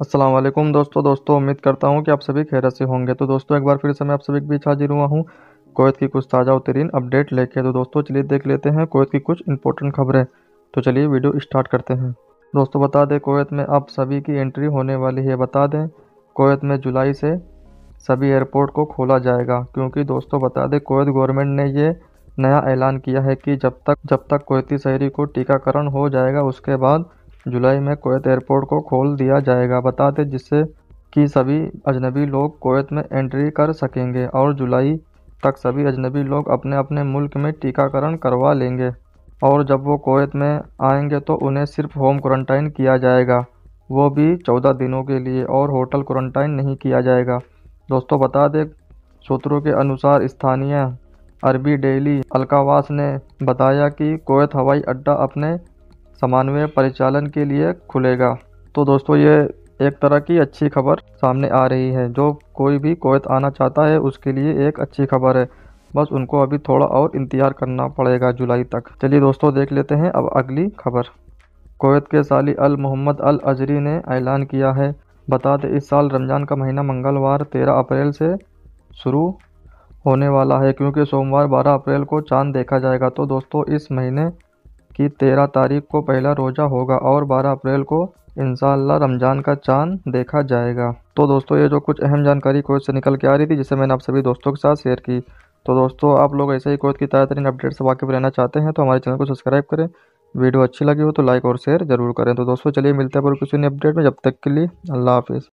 वालेकुम दोस्तों दोस्तों, उम्मीद करता हूँ कि आप सभी खैरत से होंगे। तो दोस्तों, एक बार फिर से मैं आप सभी के बीच हाजिर हुआ हूँ कोयत की कुछ ताज़ा तरीन अपडेट लेके। तो दोस्तों, चलिए देख लेते हैं कोयत की कुछ इंपॉर्टेंट खबरें। तो चलिए वीडियो स्टार्ट करते हैं। दोस्तों, बता दें, कोयत में अब सभी की एंट्री होने वाली है। बता दें, कोयत में जुलाई से सभी एयरपोर्ट को खोला जाएगा, क्योंकि दोस्तों, बता दें, कोयत गवर्नमेंट ने ये नया ऐलान किया है कि जब तक जब तक कोयती शहरी को टीकाकरण हो जाएगा, उसके बाद जुलाई में कोयत एयरपोर्ट को खोल दिया जाएगा। बता दें जिससे कि सभी अजनबी लोग कोयत में एंट्री कर सकेंगे और जुलाई तक सभी अजनबी लोग अपने अपने मुल्क में टीकाकरण करवा लेंगे। और जब वो कोयत में आएँगे तो उन्हें सिर्फ़ होम क्वारंटाइन किया जाएगा। वो भी चौदह दिनों के लिए और होटल क्वारंटाइन नहीं किया जाएगा। दोस्तों, बता दें, सूत्रों के अनुसार स्थानीय अरबी डेली अलकावास ने बताया कि कोयत हवाई अड्डा अपने समन्वय परिचालन के लिए खुलेगा। तो दोस्तों, ये एक तरह की अच्छी खबर सामने आ रही है। जो कोई भी कोयत आना चाहता है, उसके लिए एक अच्छी खबर है। बस उनको अभी थोड़ा और इंतज़ार करना पड़ेगा जुलाई तक। चलिए दोस्तों, देख लेते हैं अब अगली खबर। कोयत के साली अल मोहम्मद अल अजरी ने ऐलान किया है। बता दें, इस साल रमज़ान का महीना मंगलवार 13 अप्रैल से शुरू होने वाला है, क्योंकि सोमवार 12 अप्रैल को चाँद देखा जाएगा। तो दोस्तों, इस महीने की तेरह तारीख को पहला रोज़ा होगा और बारह अप्रैल को इंशाल्लाह रमज़ान का चाँद देखा जाएगा। तो दोस्तों, ये जो कुछ अहम जानकारी कोच से निकल के आ रही थी, जिसे मैंने आप सभी दोस्तों के साथ शेयर की। तो दोस्तों, आप लोग ऐसे ही कोच की ताज़ा तरीन अपडेट से वाकिफ रहना चाहते हैं तो हमारे चैनल को सब्सक्राइब करें। वीडियो अच्छी लगी हो तो लाइक और शेयर ज़रूर करें। तो दोस्तों, चलिए मिलते हैं पर किसी अपडेट में। जब तक के लिए, अल्लाह हाफिज़।